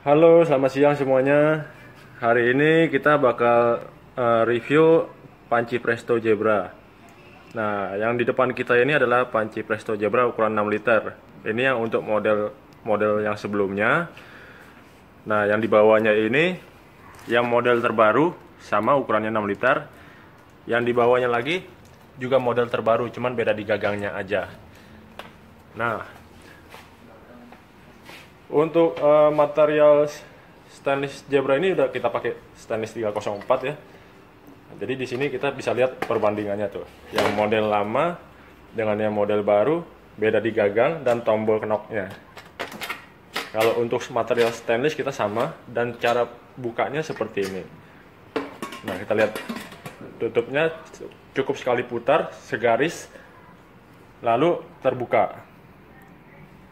Halo, selamat siang semuanya. Hari ini kita bakal eh, review panci Presto Zebra. Nah, yang di depan kita ini adalah panci Presto Zebra ukuran 6 liter. Ini yang untuk model model yang sebelumnya. Nah, yang di bawahnya ini yang model terbaru sama ukurannya 6 liter. Yang di bawahnya lagi juga model terbaru, cuman beda di gagangnya aja. Nah, untuk eh, material stainless Zebra ini udah kita pakai stainless 304 ya. Jadi di sini kita bisa lihat perbandingannya tuh. Yang model lama dengan yang model baru beda di gagang dan tombol knopnya. Kalau untuk material stainless kita sama dan cara bukanya seperti ini. Nah, kita lihat tutupnya cukup sekali putar, segaris lalu terbuka.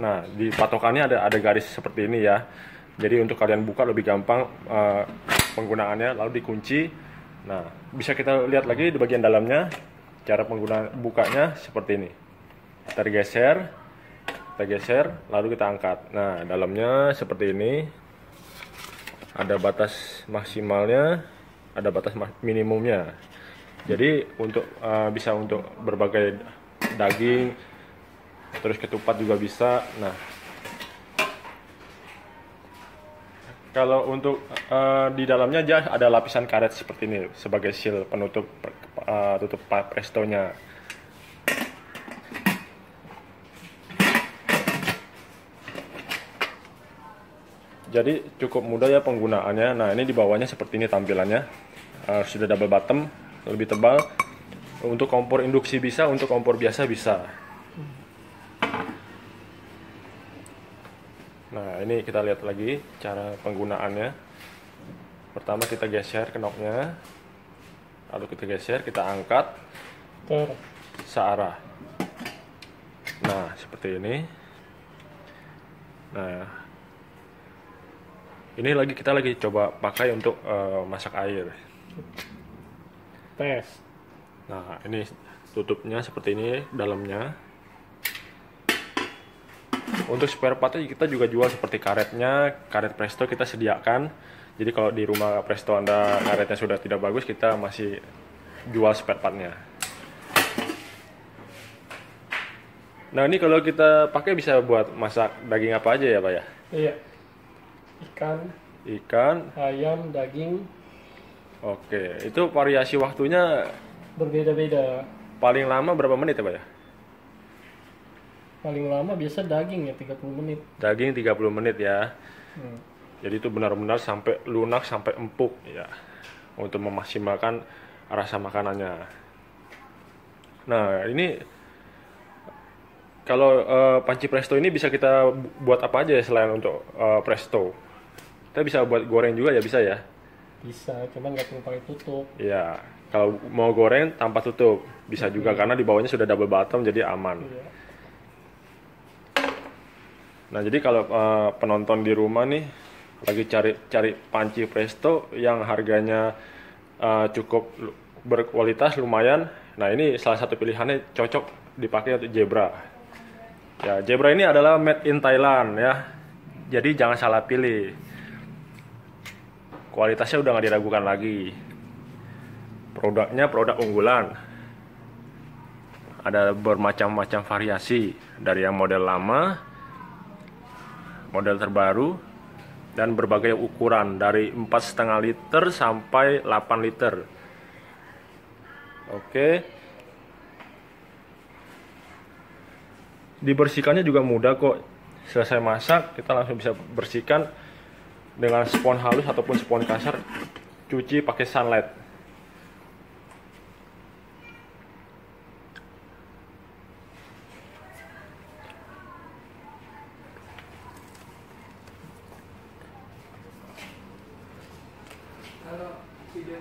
Nah, di patokannya ada ada garis seperti ini ya. Jadi untuk kalian buka lebih gampang eh, penggunaannya, lalu dikunci. Nah, bisa kita lihat lagi di bagian dalamnya cara penggunaan bukanya seperti ini. Kita geser, kita geser, lalu kita angkat. Nah, dalamnya seperti ini. Ada batas maksimalnya, ada batas minimumnya. Jadi untuk eh, bisa untuk berbagai daging, terus ketupat juga bisa. Nah, kalau untuk eh, di dalamnya aja ada lapisan karet seperti ini sebagai seal penutup eh, tutup prestonya. Jadi cukup mudah ya penggunaannya. Nah ini di bawahnya seperti ini tampilannya. Eh, sudah double bottom, lebih tebal. Untuk kompor induksi bisa, untuk kompor biasa bisa. Nah, ini kita lihat lagi cara penggunaannya. Pertama kita geser knopnya. Lalu kita geser, kita angkat Ter. searah. Nah, seperti ini. Nah, ini lagi kita lagi coba pakai untuk eh, masak air. Tes. Nah, ini tutupnya seperti ini dalamnya. Untuk spare partnya kita juga jual seperti karetnya, karet Presto kita sediakan. Jadi kalau di rumah Presto Anda karetnya sudah tidak bagus, kita masih jual spare partnya. Nah, ini kalau kita pakai bisa buat masak daging apa aja ya, Pak ya? Iya. Ikan, Ikan. ayam, daging Oke, itu variasi waktunya berbeda-beda. paling lama berapa menit ya, Pak ya? Paling lama biasa daging ya 30 menit. Daging 30 menit ya. Hmm. Jadi itu benar-benar sampai lunak sampai empuk ya untuk memaksimalkan rasa makanannya. Nah ini kalau eh, panci presto ini bisa kita bu- buat apa aja ya selain untuk eh, presto? Kita bisa buat goreng juga ya bisa ya? Bisa, cuman nggak perlu pakai tutup. Iya. Kalau mau goreng tanpa tutup bisa juga karena di bawahnya sudah double bottom jadi aman. Iya. Nah, jadi kalau eh, penonton di rumah nih lagi cari cari panci presto yang harganya eh, cukup berkualitas lumayan. Nah, ini salah satu pilihannya cocok dipakai untuk Zebra. Ya, Zebra ini adalah made in Thailand ya. Jadi jangan salah pilih. Kualitasnya udah nggak diragukan lagi. Produknya produk unggulan. Ada bermacam-macam variasi dari yang model lama model terbaru dan berbagai ukuran dari 4,5 liter sampai 8 liter. Oke. Dibersihkannya juga mudah kok. Selesai masak, kita langsung bisa bersihkan dengan spons halus ataupun spons kasar. Cuci pakai sunlight.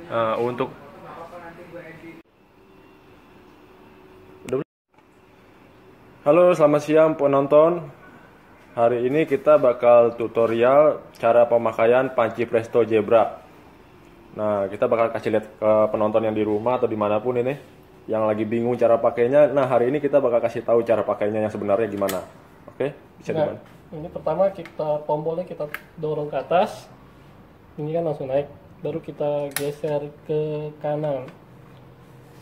Eh, untuk Udah belum? Halo, selamat siang penonton. Hari ini kita bakal tutorial cara pemakaian panci Presto Zebra. Nah, kita bakal kasih lihat ke penonton yang di rumah atau di mana pun ini yang lagi bingung cara pakainya. Nah, hari ini kita bakal kasih tahu cara pakainya yang sebenarnya gimana. Oke, bisa Nah, di mana? Ini pertama kita tombolnya kita dorong ke atas. Ini kan langsung naik. Baru kita geser ke kanan.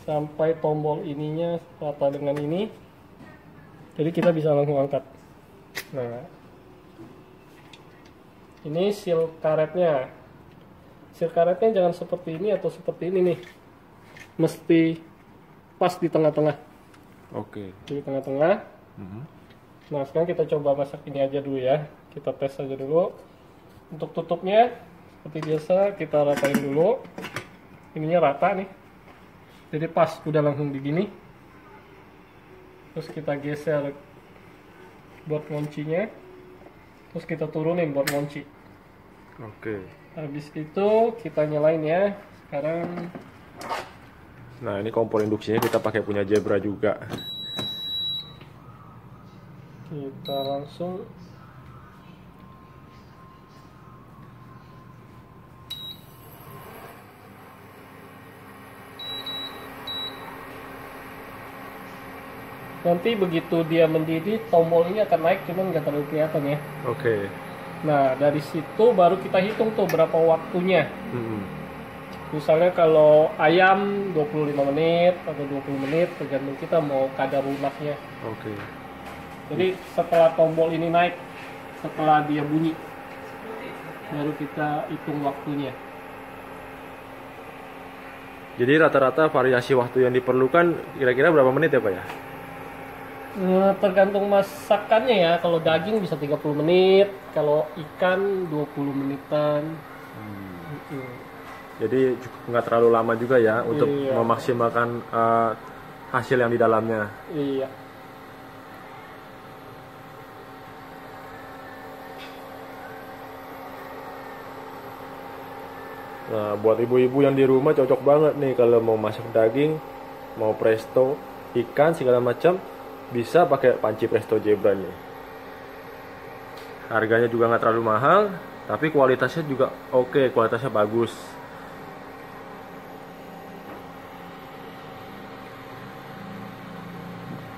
Sampai tombol ininya rata dengan ini. Jadi kita bisa langsung angkat. Nah. Ini seal karetnya. Seal karetnya jangan seperti ini atau seperti ini nih. Mesti pas di tengah-tengah. Oke. Di tengah-tengah. Mhm. Nah sekarang kita coba masak ini aja dulu ya Kita tes aja dulu Untuk tutupnya Seperti biasa kita ratain dulu Ininya rata nih Jadi pas udah langsung begini Terus kita geser Buat ngoncinya Terus kita turunin buat ngunci Oke. Habis itu kita nyalain ya Sekarang Nah ini kompor induksinya kita pakai punya Zebra juga. kita langsung nanti begitu dia mendidih tombol ini akan naik cuman nggak terlalu kelihatan ya Oke. nah dari situ baru kita hitung tuh berapa waktunya Mhm. misalnya kalau ayam 25 menit atau 20 menit tergantung kita mau kadar lunaknya Oke. Jadi setelah tombol ini naik, setelah dia bunyi, baru kita hitung waktunya. Jadi rata-rata variasi waktu yang diperlukan kira-kira berapa menit ya Pak ya? Eh, tergantung masakannya ya. Kalau daging bisa 30 menit, kalau ikan 20 menitan. Mm. Jadi cukup nggak terlalu lama juga ya untuk Iya. memaksimalkan eh, hasil yang di dalamnya. Iya. Nah, buat ibu-ibu yang di rumah cocok banget nih kalau mau masak daging, mau presto, ikan segala macam bisa pakai panci presto zebra. Harganya juga nggak terlalu mahal, tapi kualitasnya juga oke, kualitasnya bagus.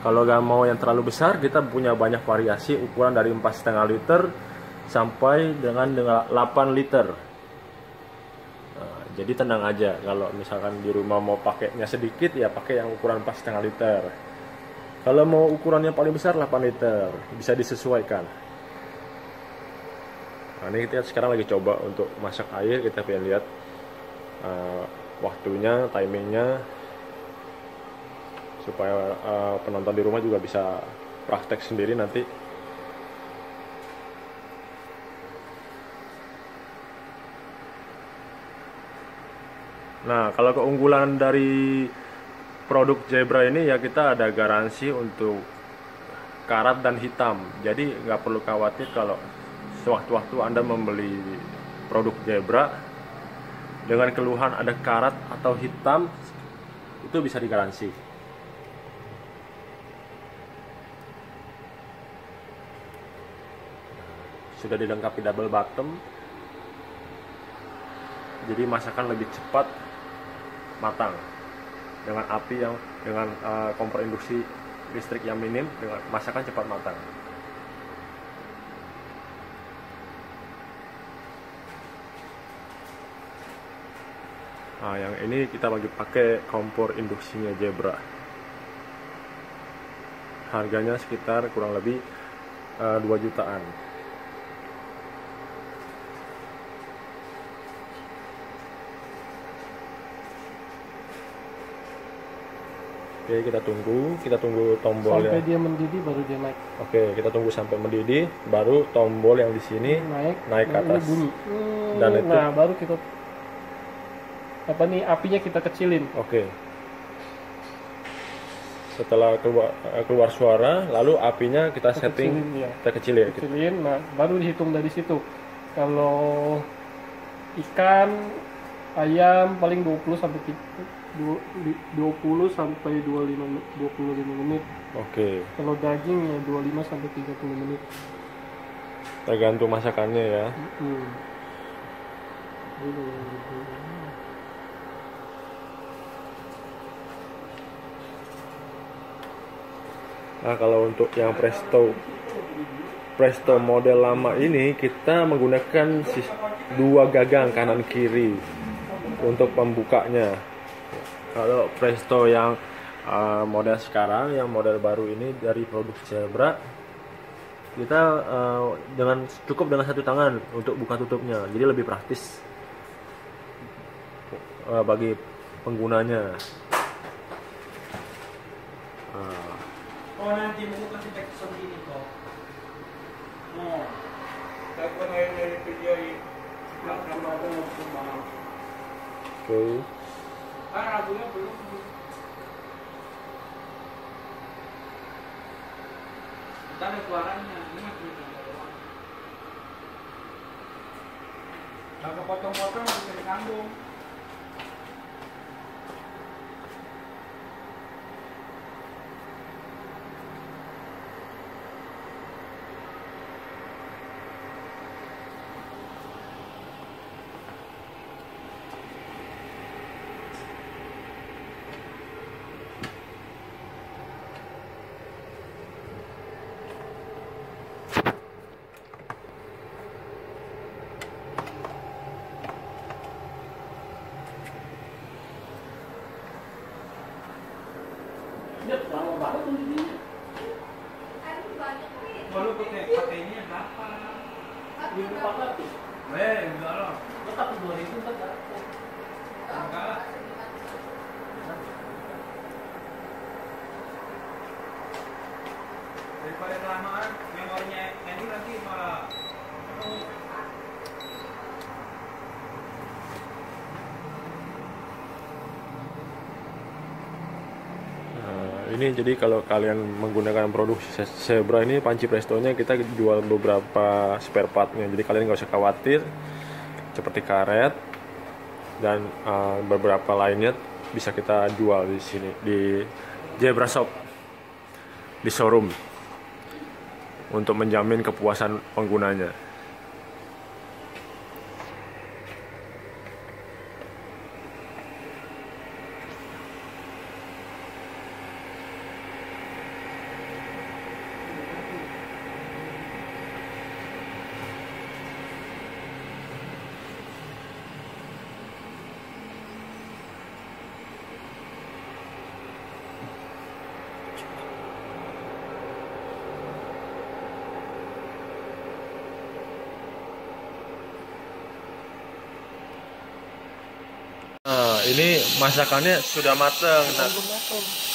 Kalau nggak mau yang terlalu besar, kita punya banyak variasi ukuran dari 4,5 liter sampai dengan dengan 8 liter. Nah, jadi tenang aja kalau misalkan di rumah mau pakainya sedikit ya pakai yang ukuran 4,5 liter. Kalau mau ukuran yang paling besar 8 liter, bisa disesuaikan. Nah, ini kita sekarang lagi coba untuk masak air, kita pengen lihat eh, waktunya, timingnya, supaya eh, penonton di rumah juga bisa praktek sendiri nanti. Nah, kalau keunggulan dari produk Zebra ini ya kita ada garansi untuk karat dan hitam. Jadi nggak perlu khawatir kalau sewaktu-waktu Anda membeli produk Zebra dengan keluhan ada karat atau hitam itu bisa digaransi. Sudah dilengkapi double bottom. Jadi masakan lebih cepat matang dengan api yang dengan eh, kompor induksi listrik yang minim dengan masakan cepat matang. Nah, yang ini kita lagi pakai kompor induksinya Zebra. Harganya sekitar kurang lebih eh, 2 jutaan. Oke, kita tunggu, kita tunggu tombolnya. Sampai dia mendidih baru dia naik. Oke, kita tunggu sampai mendidih, baru tombol yang di sini Naik. naik ke nah, ini atas. bunyi. Hmm, Dan itu- Nah, baru kita apa nih apinya kita kecilin. Oke. Setelah keluar eh, keluar suara, lalu apinya kita Kita setting, kecilin, ya. kita kecilin. Gitu. Kecilin, nah baru dihitung dari situ. Kalau ikan, ayam paling 20 sampai ti- du- di- 20 sampai 25 menit, 25 menit. Oke, Kalau daging ya 25 sampai 30 menit. tergantung masakannya ya. Hmm. Nah, kalau untuk yang presto Presto model lama ini kita menggunakan dua gagang kanan kiri untuk pembukanya. Kalau Presto yang uh, model sekarang, yang model baru ini dari produksi Zebra, kita uh, dengan cukup dengan satu tangan untuk buka tutupnya, jadi lebih praktis uh, bagi penggunanya. Uh, Oh nanti mau kasih tekstur gini kok. Oh. Saya pernah dari video ini. Oke. Ah, lagunya belum. Kita ada suaranya, ini masih bisa doang. Nah, kepotong-potong Ya, lama banget tuh ini. Kalau pakai pakainya berapa? Minggu empat ratus. Eh, enggak lah. Lo tapi dua ribu nggak? Enggak lah. Daripada kelamaan, memorinya ini nanti malah Nah, ini jadi kalau kalian menggunakan produk Zebra ini panci Prestonya kita jual beberapa spare partnya jadi kalian nggak usah khawatir seperti karet dan uh, beberapa lainnya bisa kita jual di sini di Zebra Shop di showroom untuk menjamin kepuasan penggunanya. Nah, ini masakannya sudah matang. Nah,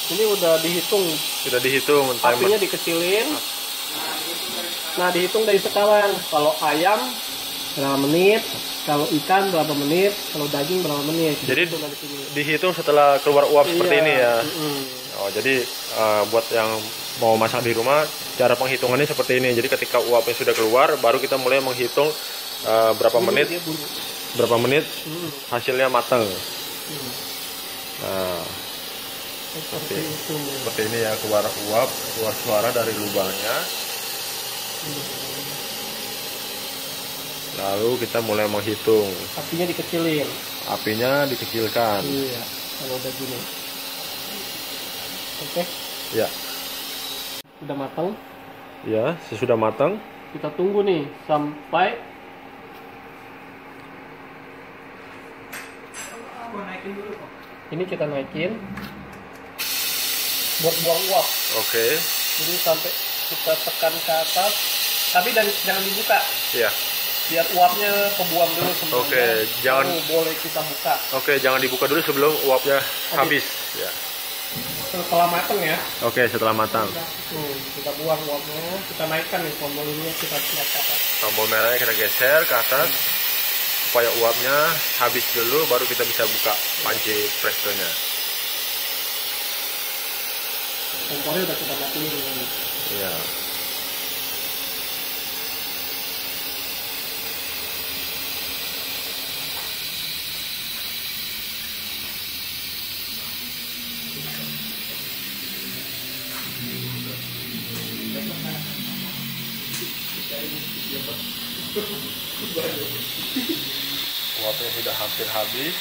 Ini udah dihitung, sudah dihitung apinya dikecilin. Nah, dihitung dari sekarang. Kalau ayam berapa menit, kalau ikan berapa menit, kalau daging berapa menit. Jadi dihitung setelah keluar uap seperti Iya, ini ya. mm-mm. Oh, jadi eh, buat yang mau masak di rumah, cara penghitungannya seperti ini. Jadi ketika uapnya sudah keluar, baru kita mulai menghitung eh, berapa menit, berapa menit Mm. hasilnya matang. Mm. Nah, Seperti itu. seperti ini ya keluar uap, keluar suara dari lubangnya. Lalu kita mulai menghitung. Apinya dikecilin. Apinya dikecilkan. Iya, kalau udah gini. Oke, Ya, udah matang. ya sesudah matang. Kita tunggu nih sampai Aku naikin dulu kok. ini kita naikin buat buang uap. Oke, Jadi sampai kita tekan ke atas, tapi dan jangan dibuka, ya. biar uapnya kebuang dulu sebelumnya. Oke, jangan- Baru boleh kita buka Oke, jangan dibuka dulu sebelum uapnya habis. Ya. setelah matang ya. Oke, setelah matang. Tuh, kita buang uapnya, kita naikkan nih tombol ini kita naik ke atas. Tombol merahnya kita geser ke atas supaya uapnya habis dulu baru kita bisa buka panci prestonya. Kompornya udah kita matiin. Iya. hampir habis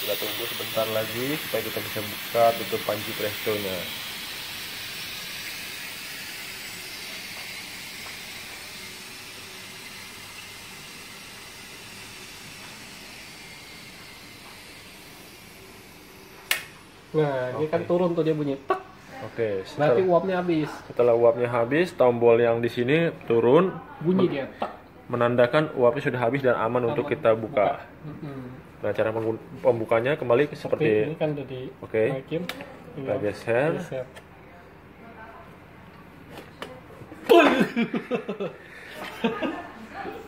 kita tunggu sebentar lagi supaya kita bisa buka tutup panci prestonya Nah, okay. ini kan turun tuh dia bunyi tek. Oke. Okay, uapnya habis. Setelah uapnya habis, tombol yang di sini turun. Bunyi dia tek menandakan uapnya sudah habis dan aman untuk kita buka. Mm-mm. Nah, cara pembukanya kembali Tapi ini seperti kan udah di Oke. naikin. kita Tinggal geser. geser.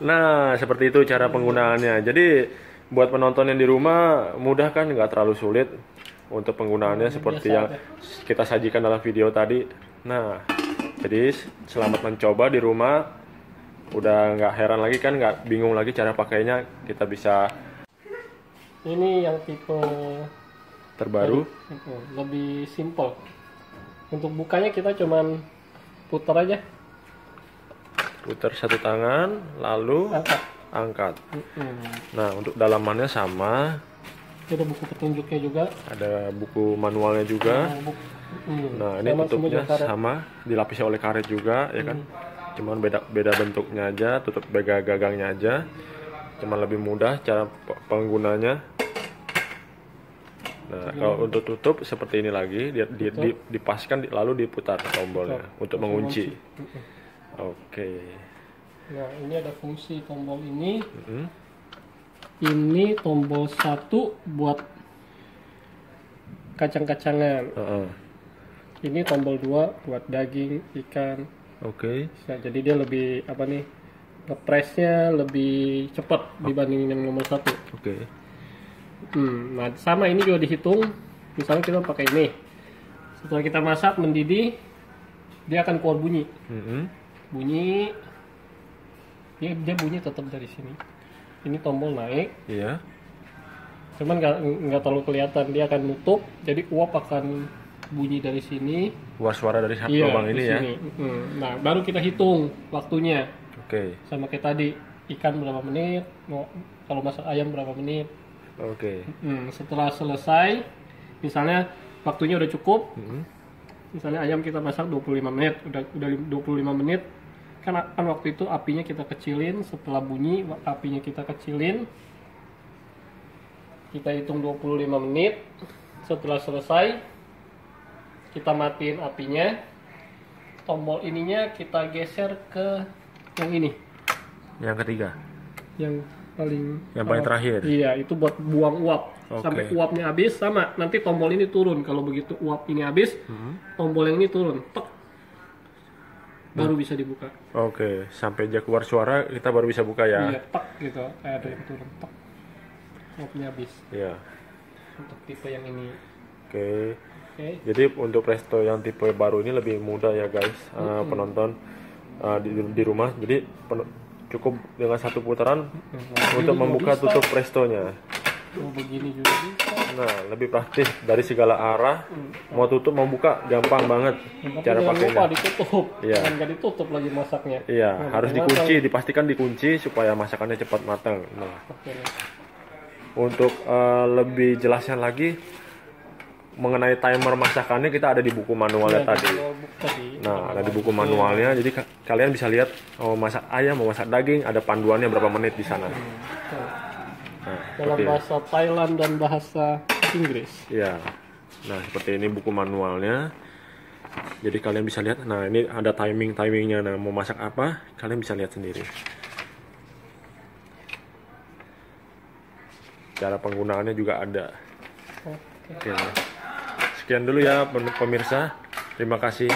Nah, seperti itu cara penggunaannya. Jadi, buat penonton yang di rumah mudah kan, nggak terlalu sulit untuk penggunaannya seperti biasa yang aja. kita sajikan dalam video tadi. Nah, jadi selamat mencoba di rumah. Udah nggak heran lagi kan, nggak bingung lagi cara pakainya. Kita bisa Ini yang tipe terbaru. Lebih simple. Untuk bukanya kita cuman putar aja, Putar satu tangan, lalu angkat. angkat. Nah, untuk dalamannya sama. Ada buku petunjuknya juga. Ada buku manualnya juga. Buk- mm, Nah, ini sama tutupnya sama, dilapisi oleh karet juga, ya kan? Cuman beda beda bentuknya aja, tutup beda gagangnya aja. Cuman lebih mudah cara pe- penggunanya. Nah, kalau untuk tutup seperti ini lagi, dia, di- di- dipaskan di- lalu diputar tombolnya untuk mengunci. Oke. Nah, ini ada fungsi tombol ini. Mm-mm. Ini tombol satu buat kacang-kacangan. Heeh. Ini tombol dua buat daging, ikan. Oke. Nah, jadi dia lebih apa nih? Ngepresnya lebih cepat dibanding yang nomor satu. Oke. Hmm, nah sama ini juga dihitung. Misalnya kita pakai ini. Setelah kita masak mendidih, dia akan keluar bunyi. Mm-mm. Bunyi, dia, dia bunyi tetap dari sini. Ini tombol naik, Iya. cuman nggak nggak terlalu kelihatan. Dia akan nutup, jadi uap akan bunyi dari sini. Buat suara dari Iya, lubang ini ya. sini. Hmm, Nah, baru kita hitung waktunya. Oke. Sama kayak tadi, ikan berapa menit, mau kalau masak ayam berapa menit. Oke. Hmm, setelah selesai, misalnya waktunya udah cukup, Mm-mm. misalnya ayam kita masak 25 menit, udah udah lim- 25 menit, kan kan waktu itu apinya kita kecilin, setelah bunyi apinya kita kecilin, kita hitung 25 menit, setelah selesai, kita matiin apinya, tombol ininya kita geser ke yang ini, Yang ketiga. yang paling Yang paling terakhir. Iya, itu buat buang uap. Oke. Sampai uapnya habis sama. Nanti tombol ini turun. Kalau begitu uap ini habis, Hmm. tombol yang ini turun. Tek. Baru bisa dibuka. Oke, sampai dia keluar suara kita baru bisa buka ya. Iya, tek gitu. Eh, ada yang turun. Tek. Uapnya habis. Iya. Untuk tipe yang ini. Oke. Oke. Jadi untuk presto yang tipe baru ini lebih mudah ya guys, eh, penonton eh, di, di rumah. Jadi pen- cukup dengan satu putaran Nah, untuk membuka bisa. tutup prestonya. Oh, begini juga bisa. Nah, lebih praktis dari segala arah. Mau tutup mau buka gampang banget Tapi cara lupa pakainya. ditutup. Iya. Jangan nggak ditutup lagi masaknya. Iya, Nah, harus dikunci, dipastikan dikunci supaya masakannya cepat matang. Nah, Oke. untuk eh, lebih jelasnya lagi mengenai timer masakannya kita ada di buku manualnya Iya, tadi. Nah, ada di buku manualnya, jadi ka- kalian bisa lihat mau masak ayam, mau masak daging, ada panduannya berapa menit di sana. Tuh. Nah, Dalam bahasa Thailand dan bahasa Inggris. ya. Nah, seperti ini buku manualnya. Jadi kalian bisa lihat, nah ini ada timing timingnya. Nah, mau masak apa, kalian bisa lihat sendiri. Cara penggunaannya juga ada. Oke. Oke. Sekian dulu ya pem- pemirsa. Terima kasih.